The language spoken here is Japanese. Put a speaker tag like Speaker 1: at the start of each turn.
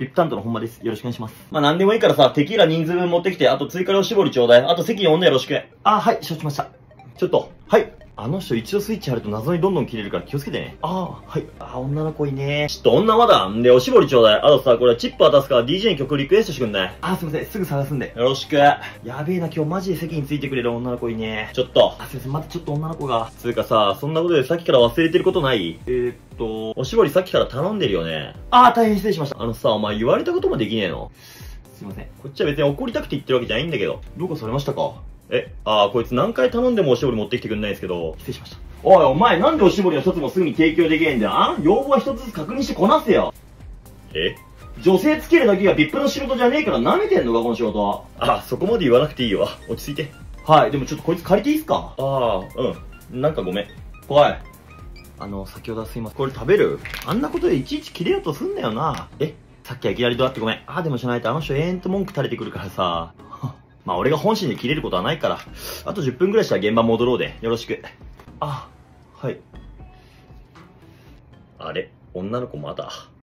Speaker 1: リップ担当の本間です。よろしくお願いします。まあ、なんでもいいからさ、テキーラ人数分持ってきて、あと追加でおしぼりちょうだい。あと席呼んでよろしく。あ、はい、承知しました。ちょっと、はい。あの人一度スイッチ入ると謎にどんどん切れるから気をつけてね。ああ、はい。ああ、女の子いねちょっと女まだ。んで、おしぼりちょうだい。あとさ、これチップ渡すから DJ に曲リクエストしてくんないあ、すいません。すぐ探すんで。よろしく。やべえな、今日マジで席についてくれる女の子いねちょっと。あ、すいません。またちょっと女の子が。つうかさ、そんなことでさっきから忘れてることない？えー、っと、おしぼりさっきから頼んでるよね。ああ、大変失礼しました。あのさ、お前言われたこともできねえの？すいません。こっちは別に怒りたくて言ってるわけじゃないんだけど。どうかされましたか？え、ああ、こいつ何回頼んでもおしぼり持ってきてくんないんですけど。失礼しました。おい、お前なんでおしぼりを一つもすぐに提供できねえんだよ？あ？要望は一つずつ確認してこなせよ。え？女性つけるだけが VIP の仕事じゃねえから舐めてんのか、この仕事。あ、そこまで言わなくていいわ。落ち着いて。はい、でもちょっとこいつ借りていいっすか？ああ、うん。なんかごめん。おい。あの、先ほどはすいません。これ食べる？あんなことでいちいち切れようとすんなよな。えさっきはいきなりどうやってごめん。ああ、でもしないとあの人永遠と文句垂れてくるからさ。まあ俺が本心で切れることはないから。あと10分くらいしたら現場戻ろうで。よろしく。あ、はい。あれ女の子まだ。